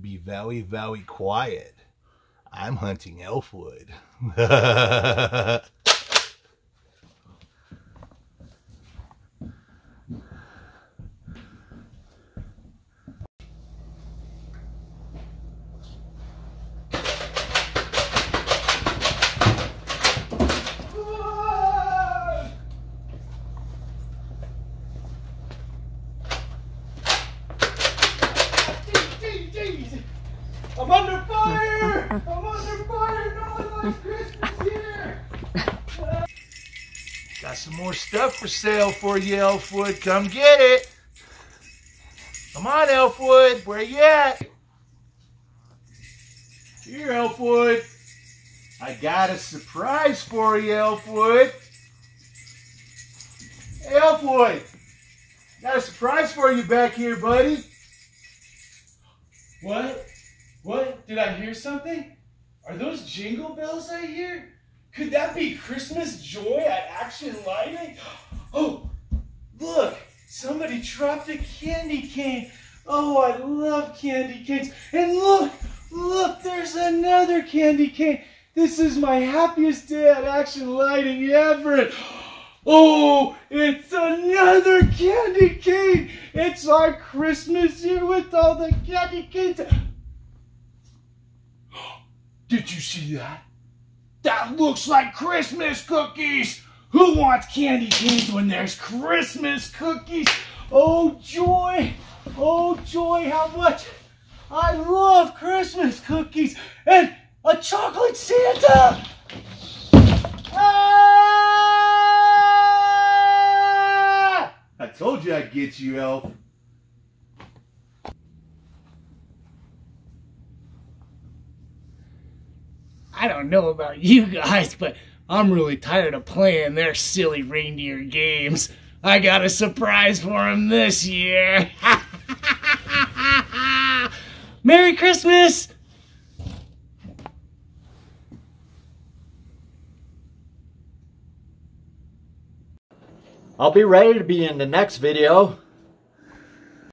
be very, very quiet. I'm hunting Elfwood. I'm under fire! I'm under fire! No one here! Got some more stuff for sale for you, Elfwood. Come get it. Come on, Elfwood. Where you at? Here, Elfwood. I got a surprise for you, Elfwood. Hey, Elfwood. Got a surprise for you back here, buddy. What? Did I hear something? Are those jingle bells I hear? Could that be Christmas joy at Action Lighting? Oh, look! Somebody dropped a candy cane. Oh, I love candy canes. And look, look, there's another candy cane. This is my happiest day at Action Lighting ever. Oh, it's another candy cane. It's our Christmas year with all the candy canes. Did you see that? That looks like Christmas cookies. Who wants candy canes when there's Christmas cookies? Oh, joy. Oh, joy, how much I love Christmas cookies and a chocolate Santa. Ah! I told you I'd get you, Elf. I don't know about you guys, but I'm really tired of playing their silly reindeer games. I got a surprise for them this year. Merry Christmas! I'll be ready to be in the next video.